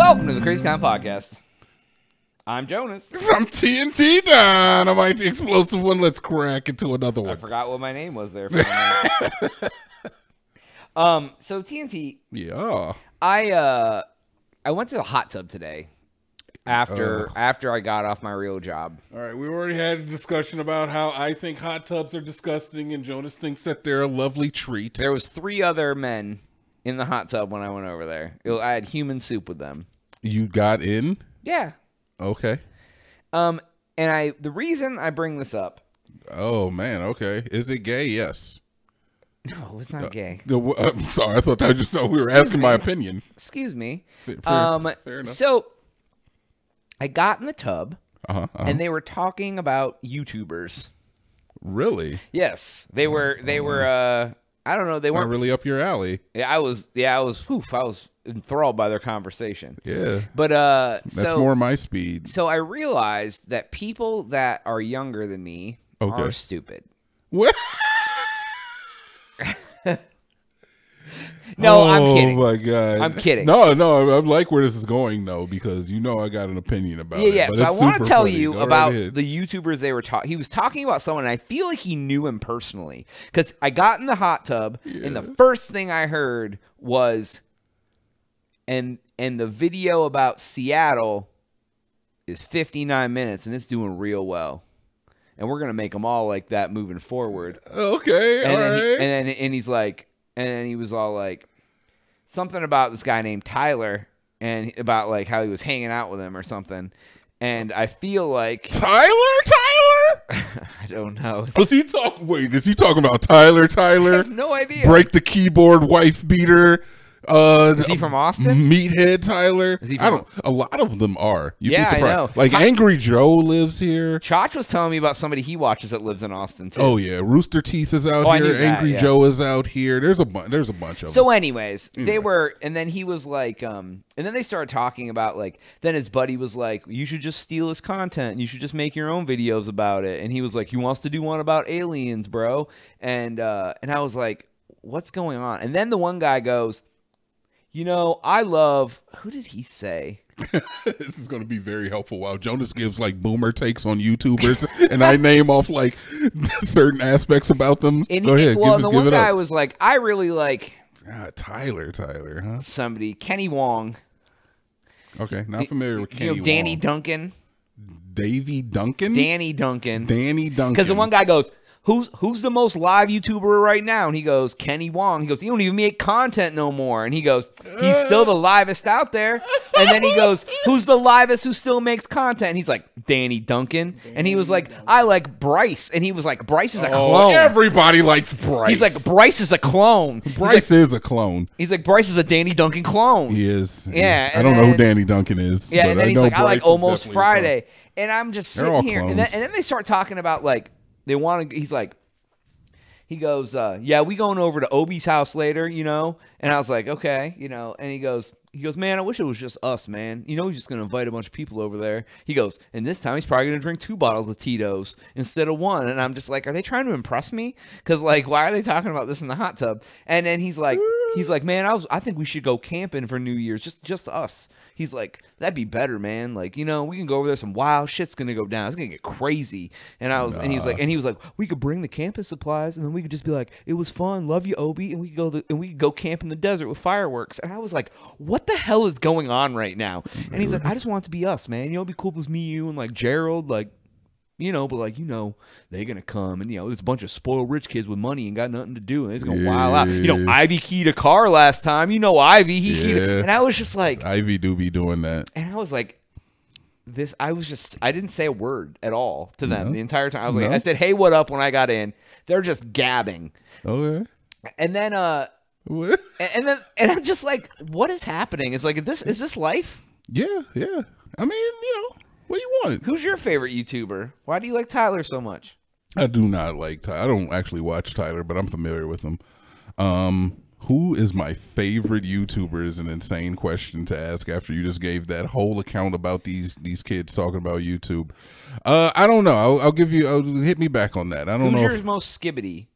Welcome to the Crazy Town Podcast. I'm Jonas. I'm TNT Dinomight, the explosive one. Let's crack into another one. I forgot what my name was there for a minute. um, so TNT, Yeah. I uh I went to the hot tub today after after I got off my real job. All right. We already had a discussion about how I think hot tubs are disgusting, and Jonas thinks that they're a lovely treat. There was three other men in the hot tub when I went over there. I had human soup with them. You got in? Yeah. Okay. Um and I the reason I bring this up, Oh man. Okay. Is it gay? Yes. no, it's not gay. No, uh, I'm sorry. I thought I just know we were asking my opinion. Excuse me. Fair- Um fair enough. so I got in the tub Uh-huh, uh-huh. and they were talking about YouTubers. really? Yes, they were. They were. uh I don't know. They Not weren't. really up your alley. Yeah, I was. Yeah, I was. Poof, I was enthralled by their conversation. Yeah. But uh, That's so more my speed. so I realized that people that are younger than me Okay. are stupid. What? No, I'm kidding. Oh my god! I'm kidding. No, no, I, I like where this is going though because you know I got an opinion about Yeah, it. yeah. So I want to tell funny. you Go about ahead. the YouTubers they were talking. He was talking about someone, and I feel like he knew him personally because I got in the hot tub, and the first thing I heard was, and and the video about Seattle is 59 minutes, and it's doing real well, and we're gonna make them all like that moving forward. Okay, And all then, he, and then and he's like, and then he was all like, something about this guy named Tyler, and about like how he was hanging out with him or something. And I feel like Tyler, Tyler. I don't know. Was he talk? Wait, is he talking about Tyler? I Tyler, have no idea. break the keyboard, wife beater. Uh, Is he from Austin? Meathead Tyler. Is he I don't. A lot of them are. You'd Yeah, I be surprised. know. Like Ty- Angry Joe lives here. Chach was telling me about somebody he watches that lives in Austin too. Oh yeah, Rooster Teeth is out Oh, here. knew that, Angry yeah. Joe is out here. There's a bunch. There's a bunch of them. So, anyways, they were, and then he was like, um, and then they started talking about like, then his buddy was like, you should just steal his content, and you should just make your own videos about it, and he was like, he wants to do one about aliens, bro, and uh, and I was like, what's going on? And then the one guy goes, you know, I love. Who did he say? this is going to be very helpful while Jonas gives like boomer takes on YouTubers and I name off like certain aspects about them. And Go he- ahead, well, give, the one guy up. was like, I really like Ah, Tyler, Tyler, huh? somebody, Kenny Wong, Okay, not familiar with Kenny. you know, Danny Wong. Duncan, Davy Duncan? Danny Duncan. Danny Duncan. Because the one guy goes, "Who's who's the most live YouTuber right now?" And he goes, "Kenny Wong." He goes, "You don't even make content no more." And he goes, "He's still the livest out there." And then he goes, "Who's the livest who still makes content?" And he's like, "Danny Duncan." And he was like, "I like Bryce." And he was like, "Bryce is a Oh, clone." everybody likes Bryce. He's like, "Bryce is a clone." He's like, Bryce is a clone. he's like, "Bryce is a Danny Duncan clone." He is. Yeah, I don't know who Danny Duncan is. Yeah, but and then I he's like, I like almost definitely a clone. Friday, and I'm just sitting here, and then, and then they start talking about like they want to. He's like, he goes, uh, yeah, we going over to Obi's house later, you know, and I was like, okay, you know, and he goes. He goes, man, I wish it was just us, man. You know, he's just gonna invite a bunch of people over there. He goes, and this time he's probably gonna drink two bottles of Tito's instead of one. And I'm just like, are they trying to impress me? Because like, why are they talking about this in the hot tub? And then he's like, he's like, man, I was, I think we should go camping for New Year's, just, just us. He's like, that'd be better, man. Like, you know, we can go over there. Some wild shit's gonna go down. It's gonna get crazy. And I was, and he was like, and he was like, we could bring the camping supplies, and then we could just be like, it was fun, love you, Obi, and we could go, the, and we could go camp in the desert with fireworks. And I was like, what the hell is going on right now? And he's like, I just want it to be us, man. You know, it'd be cool if it was me, you, and like Gerald, like. You know, but like you know, they're gonna come and you know, there's a bunch of spoiled rich kids with money and got nothing to do, and they're just gonna wild out. You know, Ivy keyed a car last time. You know, Ivy he keyed, Yeah. it. and I was just like, Ivy do be doing that. and I was like, this. I was just. I didn't say a word at all to them No. the entire time. I was like, I said, "Hey, what up?" When I got in, they're just gabbing, Okay. and then uh, What? and, then and I'm just like, what is happening? It's like this is this life? Yeah, yeah. I mean, you know, what do you want? Who's your favorite YouTuber? Why do you like Tyler so much? I do not like Tyler. I don't actually watch Tyler, but I'm familiar with him. Um, who is my favorite YouTuber is an insane question to ask after you just gave that whole account about these these kids talking about YouTube. Uh, I don't know. I'll, I'll give you. I'll, hit me back on that. I don't Who's know. your if- most skibbity?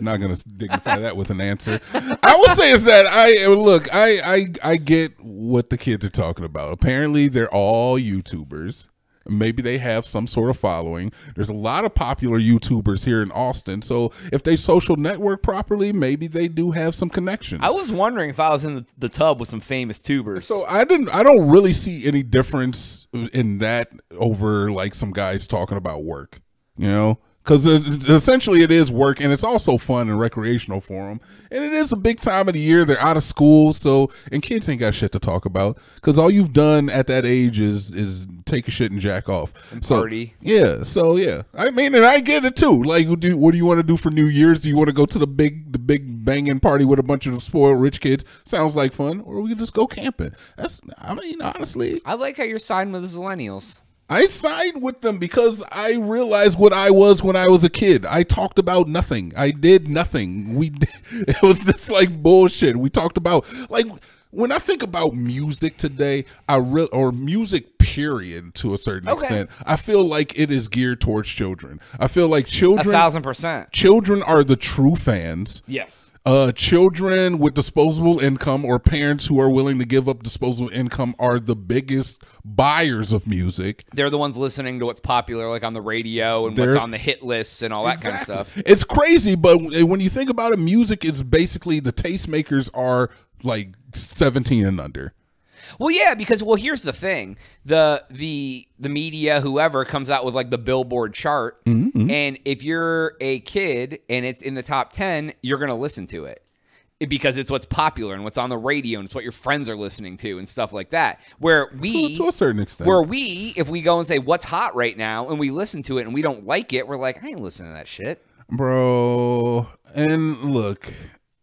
Not gonna dignify that with an answer. I will say is that I look, I I I get what the kids are talking about. Apparently, they're all YouTubers. Maybe they have some sort of following. There's a lot of popular YouTubers here in Austin. So if they social network properly, maybe they do have some connections. I was wondering if I was in the, the tub with some famous tubers. So I didn't. I don't really see any difference in that over like some guys talking about work. You know, because essentially it is work, and it's also fun and recreational for them. And it is a big time of the year. They're out of school, so and kids ain't got shit to talk about because all you've done at that age is is take a shit and jack off. And so, party. Yeah. So yeah, I mean, and I get it too. Like, what do what do you want to do for New Year's? Do you want to go to the big the big banging party with a bunch of spoiled rich kids? Sounds like fun. Or we could just go camping. That's. I mean, honestly, I like how you're siding with the Zillennials. I signed with them because I realized what I was when I was a kid. I talked about nothing. I did nothing. We did, it was just like bullshit. We talked about like when I think about music today, I real or music period to a certain Okay. extent, I feel like it is geared towards children. I feel like children, A thousand percent. children are the true fans Yes. Uh, children with disposable income or parents who are willing to give up disposable income are the biggest buyers of music. They're the ones listening to what's popular, like on the radio and They're- what's on the hit lists and all that kind of stuff. It's crazy, but when you think about it, music is basically the tastemakers are like 17 and under. Well, yeah, because well, here's the thing: the the the media, whoever comes out with like the Billboard chart, Mm-hmm, and if you're a kid and it's in the top ten, you're gonna listen to it It- because it's what's popular and what's on the radio and it's what your friends are listening to and stuff like that. Where we to a certain extent. Where we, if we go and say what's hot right now, and we listen to it and we don't like it, we're like, I ain't listening to that shit. bro. And look,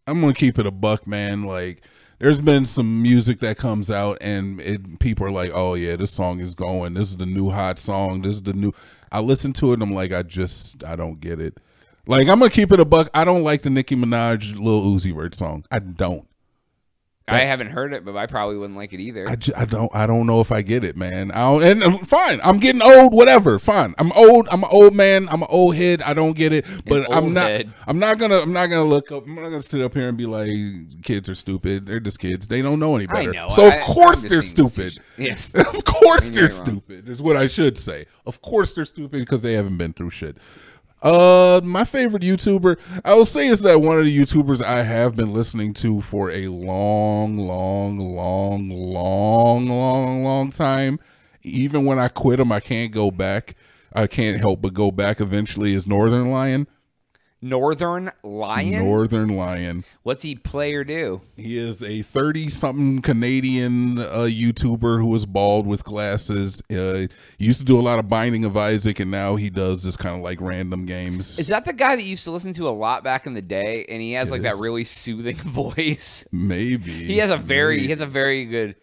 I'm gonna keep it a buck, man. Like, there's been some music that comes out, and it, people are like, "Oh yeah, this song is going. This is the new hot song. This is the new." I listen to it, and I'm like, I just, I don't get it. Like, I'm gonna keep it a buck. I don't like the Nicki Minaj Lil Uzi Vert song. I don't. I haven't heard it, but I probably wouldn't like it either. I, ju- I don't I don't know if I get it, man. I don't, and uh, fine, I'm getting old. Whatever, fine. I'm old. I'm an old man. I'm an old head. I don't get it, but I'm not. head. I'm not gonna. I'm not gonna look up. I'm not gonna sit up here and be like, kids are stupid. They're just kids. They don't know any I better. know. So I- of course I'm they're just being stupid. facetious. Yeah. of course they're wrong. stupid. Is what I should say. Of course they're stupid because they haven't been through shit. Uh, my favorite YouTuber, I will say, is that one of the YouTubers I have been listening to for a long, long, long, long, long, long time. Even when I quit him, I can't go back. I can't help but go back eventually. Is Northernlion? Northern Lion. Northernlion. What's he play or do? He is a 30 something Canadian uh, YouTuber who is bald with glasses. Uh, he used to do a lot of Binding of Isaac, and now he does just kind of like random games. Is that the guy that you used to listen to a lot back in the day? And he has like that really soothing voice. Maybe He has a very, he has a very good.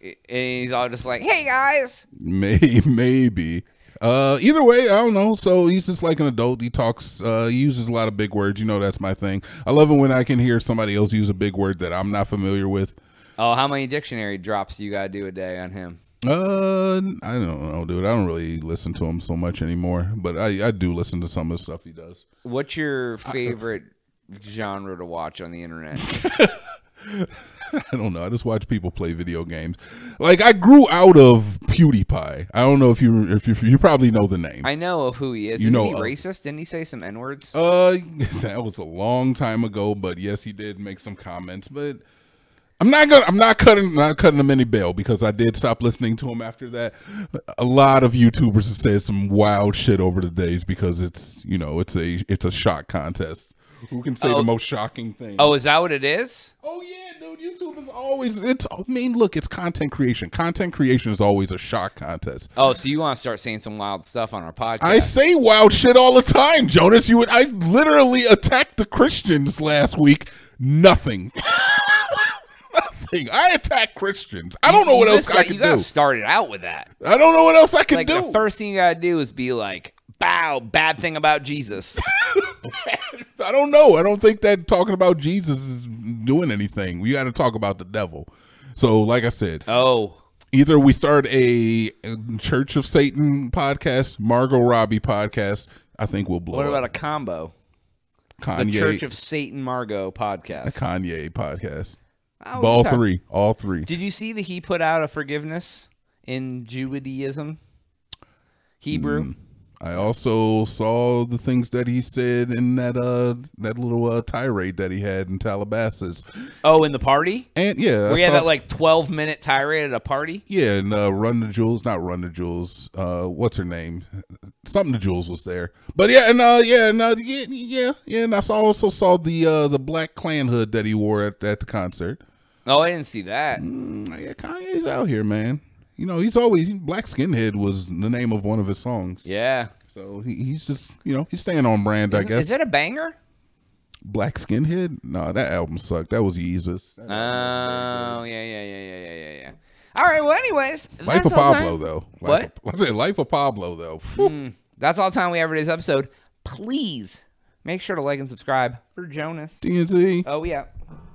And he's all just like, "Hey guys." May, maybe. Uh, either way, I don't know. So he's just like an adult. He talks, uh, he uses a lot of big words. You know, that's my thing. I love it when I can hear somebody else use a big word that I'm not familiar with. Oh, how many dictionary drops do you gotta do a day on him? Uh, I don't know, dude. I don't really listen to him so much anymore, but I, I do listen to some of the stuff he does. What's your favorite genre to watch on the internet? I don't know. I just watch people play video games. Like I grew out of PewDiePie. I don't know if you if you, you probably know the name. I know of who he is. You Isn't know he racist? Didn't he say some n words? Uh, that was a long time ago, but yes, he did make some comments. But I'm not gonna, I'm not cutting, not cutting him any bail because I did stop listening to him after that. A lot of YouTubers have said some wild shit over the days because it's, you know, it's a, it's a shock contest. Who can say Oh. the most shocking thing? oh, is that what it is? Oh yeah, dude. YouTube is always. It's. I mean, look, it's content creation. Content creation is always a shock contest. Oh, so you want to start saying some wild stuff on our podcast? I say wild shit all the time, Jonas. You would. I literally attacked the Christians last week. Nothing. Nothing. I attack Christians. I don't know what else just I got- can You gotta do. start it out with that. I don't know what else I can Like do. the first thing you gotta do is be like, "Bow, bad thing about Jesus." I don't know. I don't think that talking about Jesus is doing anything. We got to talk about the devil. So, like I said, oh, either we start a Church of Satan podcast, Margot Robbie podcast. I think we'll blow. what up. about a combo? Kanye, the Church of Satan Margot a podcast. Kanye podcast. Oh, all okay. three, all three. Did you see that he put out a forgiveness in Judaism? Hebrew. Mm. I also saw the things that he said in that uh that little uh, tirade that he had in Calabasas, Oh, in the party? and yeah, We had that like 12 minute tirade at a party? yeah, and uh, Run the Jewels, not Run the Jewels. Uh, what's her name? Something the Jewels was there, but yeah, and uh, yeah, and uh, yeah, yeah, yeah, and I saw, also saw the uh the black Klan hood that he wore at at the concert. Oh, I didn't see that. Mm, yeah, Kanye's out here, man. You know, he's always Black Skinhead was the name of one of his songs. Yeah. So he, he's just, you know, he's staying on brand, I guess. is it a banger? Black Skinhead? No, that album sucked. That was Yeezus. Oh, yeah, yeah, yeah, yeah, yeah, yeah, yeah. All right, well, anyways. Life of Pablo, time- though. Life What? Of, I said Life of Pablo, though. Mm, that's all the time we have for today's episode. Please make sure to like and subscribe for Jonas. TNT. Oh, yeah.